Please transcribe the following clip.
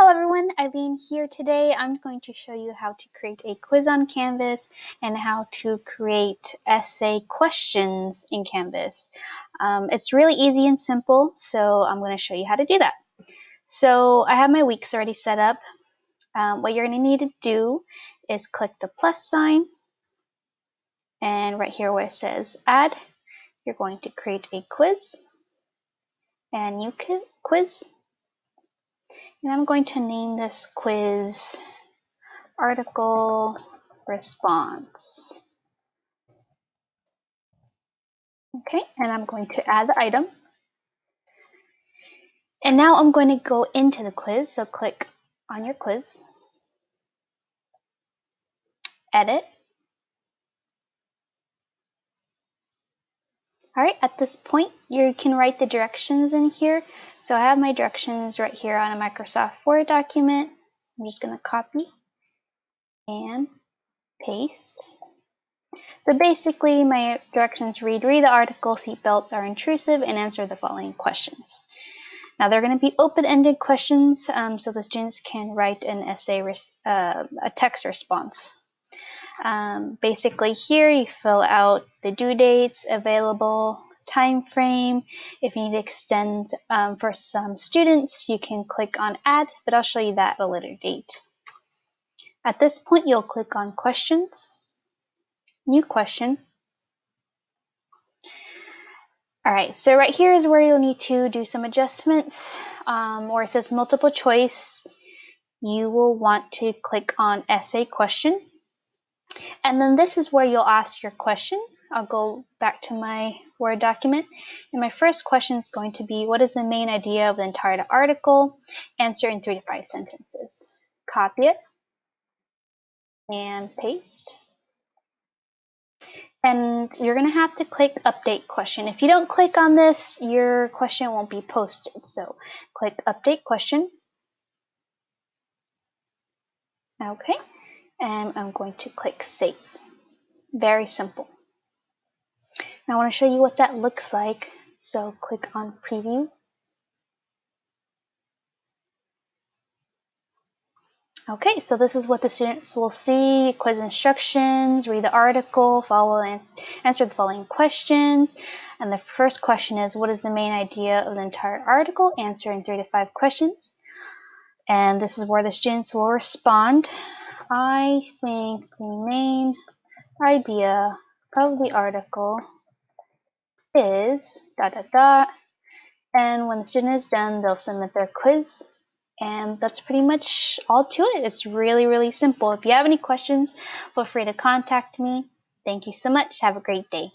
Hello everyone, Eileen here today. I'm going to show you how to create a quiz on Canvas and how to create essay questions in Canvas. Um, it's really easy and simple, so I'm going to show you how to do that. So I have my weeks already set up. Um, what you're going to need to do is click the plus sign and right here where it says add, you're going to create a quiz and new quiz and I'm going to name this quiz article response. Okay, and I'm going to add the item. And now I'm going to go into the quiz. So click on your quiz, edit. All right, at this point, you can write the directions in here. So I have my directions right here on a Microsoft Word document. I'm just gonna copy and paste. So basically my directions read, read the article, seatbelts are intrusive, and answer the following questions. Now they're going to be open-ended questions, um, so the students can write an essay, uh, a text response. Um, basically here you fill out the due dates, available time frame. If you need to extend um, for some students, you can click on add, but I'll show you that at a later date. At this point, you'll click on questions, new question. All right, so right here is where you'll need to do some adjustments. Um, where it says multiple choice, you will want to click on essay question. And then this is where you'll ask your question. I'll go back to my Word document. And my first question is going to be, what is the main idea of the entire article? Answer in three to five sentences. Copy it and paste. And you're going to have to click update question. If you don't click on this, your question won't be posted. So click update question. Okay and I'm going to click save. Very simple. Now I want to show you what that looks like. So click on preview. Okay, so this is what the students will see, quiz instructions, read the article, follow answer the following questions. And the first question is, what is the main idea of the entire article? Answer in three to five questions. And this is where the students will respond. I think the main idea of the article is dot dot dot. And when the student is done, they'll submit their quiz. And that's pretty much all to it. It's really, really simple. If you have any questions, feel free to contact me. Thank you so much. Have a great day.